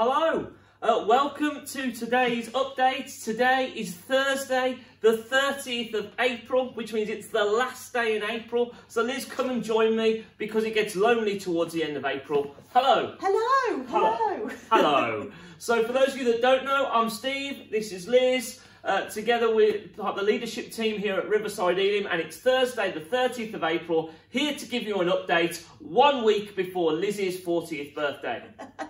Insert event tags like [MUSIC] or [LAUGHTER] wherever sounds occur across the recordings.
Hello, uh, welcome to today's update. Today is Thursday, the 30th of April, which means it's the last day in April. So Liz, come and join me because it gets lonely towards the end of April. Hello. Hello. Hello. Hello. [LAUGHS] so for those of you that don't know, I'm Steve. This is Liz. Uh, together with the leadership team here at Riverside Elim, and it's Thursday, the 30th of April, here to give you an update one week before Liz's 40th birthday. [LAUGHS]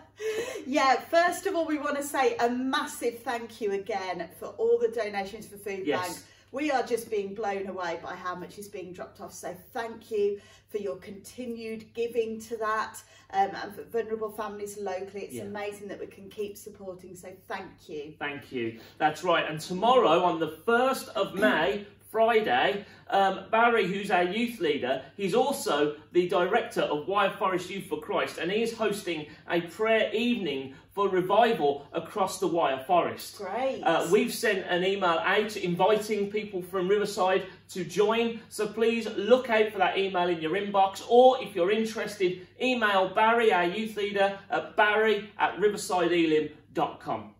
yeah, first of all, we want to say a massive thank you again for all the donations for Food yes. Bank. We are just being blown away by how much is being dropped off. So thank you for your continued giving to that um, and for vulnerable families locally. It's yeah. amazing that we can keep supporting. So thank you. Thank you. That's right. And tomorrow on the 1st of [CLEARS THROAT] May, Friday, um, Barry, who's our youth leader, he's also the director of Wyre Forest Youth for Christ, and he is hosting a prayer evening for revival across the Wyre Forest. Great. Uh, we've sent an email out inviting people from Riverside to join, so please look out for that email in your inbox, or if you're interested, email Barry, our youth leader, at barry at riversideelim.com.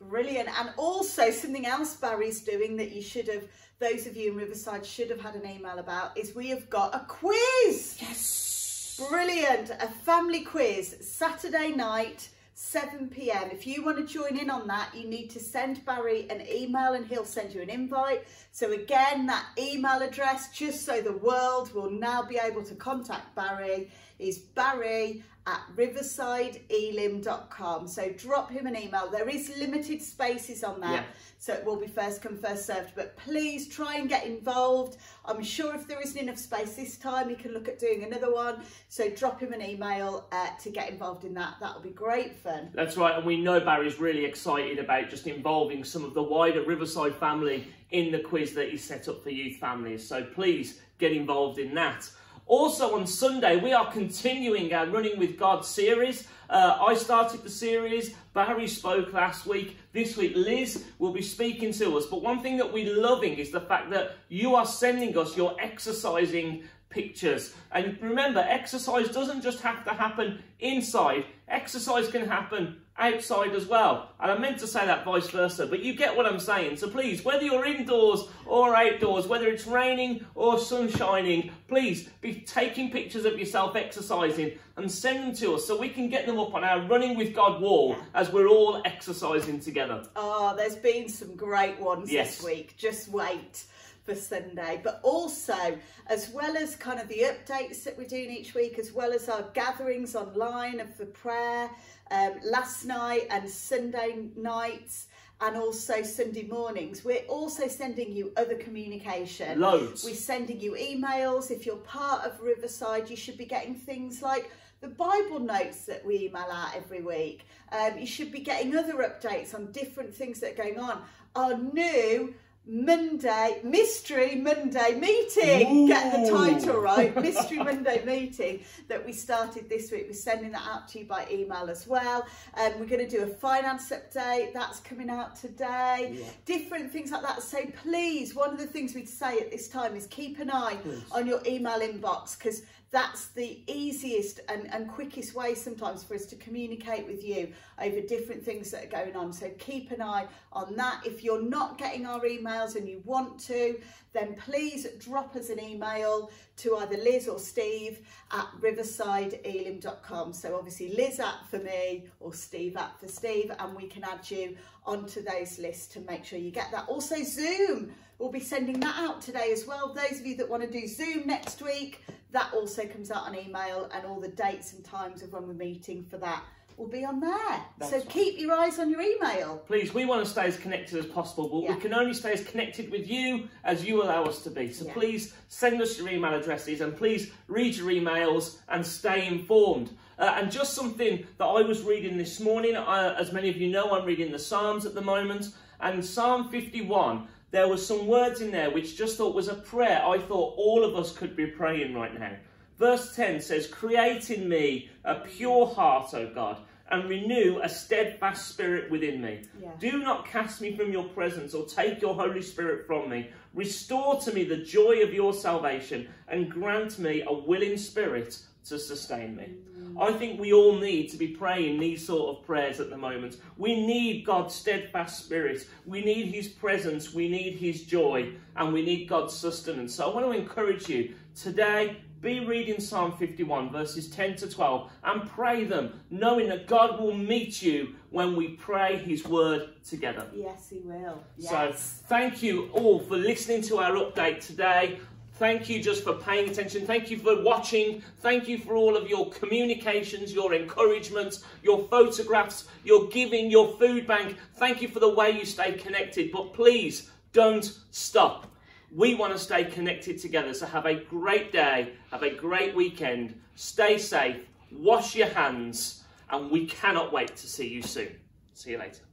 Brilliant. And also something else Barry's doing that you should have, those of you in Riverside should have had an email about, is we have got a quiz. Yes. Brilliant. A family quiz, Saturday night, 7pm. If you want to join in on that, you need to send Barry an email and he'll send you an invite. So again, that email address, just so the world will now be able to contact Barry, is barry at riversideelim.com. So drop him an email. There is limited spaces on that. Yeah. So it will be first come, first served. But please try and get involved. I'm sure if there isn't enough space this time, you can look at doing another one. So drop him an email uh, to get involved in that. That'll be great fun. That's right. And we know Barry's really excited about just involving some of the wider Riverside family in the quiz that he set up for youth families. So please get involved in that. Also on Sunday, we are continuing our Running with God series. Uh, I started the series, Barry spoke last week. This week, Liz will be speaking to us. But one thing that we're loving is the fact that you are sending us your exercising pictures. And remember, exercise doesn't just have to happen inside. Exercise can happen outside as well. And I meant to say that vice versa, but you get what I'm saying. So please, whether you're indoors or outdoors, whether it's raining or sun shining, please be taking pictures of yourself exercising and send them to us so we can get them up on our Running with God wall as we're all exercising together. Oh, there's been some great ones yes. this week. Just wait for Sunday, but also as well as kind of the updates that we're doing each week, as well as our gatherings online of for prayer um, last night and Sunday nights and also Sunday mornings. We're also sending you other communication. Loads. We're sending you emails. If you're part of Riverside, you should be getting things like the Bible notes that we email out every week. Um, you should be getting other updates on different things that are going on. Our new Monday, Mystery Monday meeting. Ooh. Get the title right. [LAUGHS] Mystery Monday meeting that we started this week. We're sending that out to you by email as well. And um, we're going to do a finance update. That's coming out today. Yeah. Different things like that. So please, one of the things we'd say at this time is keep an eye please. on your email inbox because that's the easiest and, and quickest way sometimes for us to communicate with you over different things that are going on. So keep an eye on that. If you're not getting our emails and you want to, then please drop us an email to either Liz or Steve at riversideelim.com. So obviously Liz at for me or Steve at for Steve and we can add you onto those lists to make sure you get that. Also Zoom, we'll be sending that out today as well. Those of you that want to do Zoom next week, that also comes out on email and all the dates and times of when we're meeting for that will be on there. That's so right. keep your eyes on your email. Please, we want to stay as connected as possible, but yeah. we can only stay as connected with you as you allow us to be. So yeah. please send us your email addresses and please read your emails and stay informed. Uh, and just something that I was reading this morning, uh, as many of you know, I'm reading the Psalms at the moment, and Psalm 51 there were some words in there which just thought was a prayer I thought all of us could be praying right now. Verse 10 says, Create in me a pure heart, O God, and renew a steadfast spirit within me. Yeah. Do not cast me from your presence or take your Holy Spirit from me. Restore to me the joy of your salvation and grant me a willing spirit to sustain me. Mm. I think we all need to be praying these sort of prayers at the moment. We need God's steadfast spirit. We need His presence. We need His joy. And we need God's sustenance. So I want to encourage you today, be reading Psalm 51, verses 10 to 12, and pray them, knowing that God will meet you when we pray His word together. Yes, He will. Yes. So, thank you all for listening to our update today. Thank you just for paying attention. Thank you for watching. Thank you for all of your communications, your encouragement, your photographs, your giving, your food bank. Thank you for the way you stay connected. But please don't stop. We want to stay connected together. So have a great day, have a great weekend, stay safe, wash your hands, and we cannot wait to see you soon. See you later.